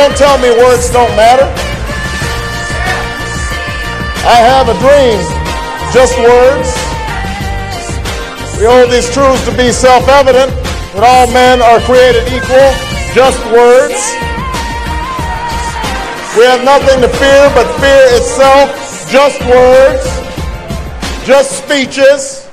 Don't tell me words don't matter. I have a dream, just words. We hold these truths to be self evident that all men are created equal, just words. We have nothing to fear but fear itself, just words, just speeches.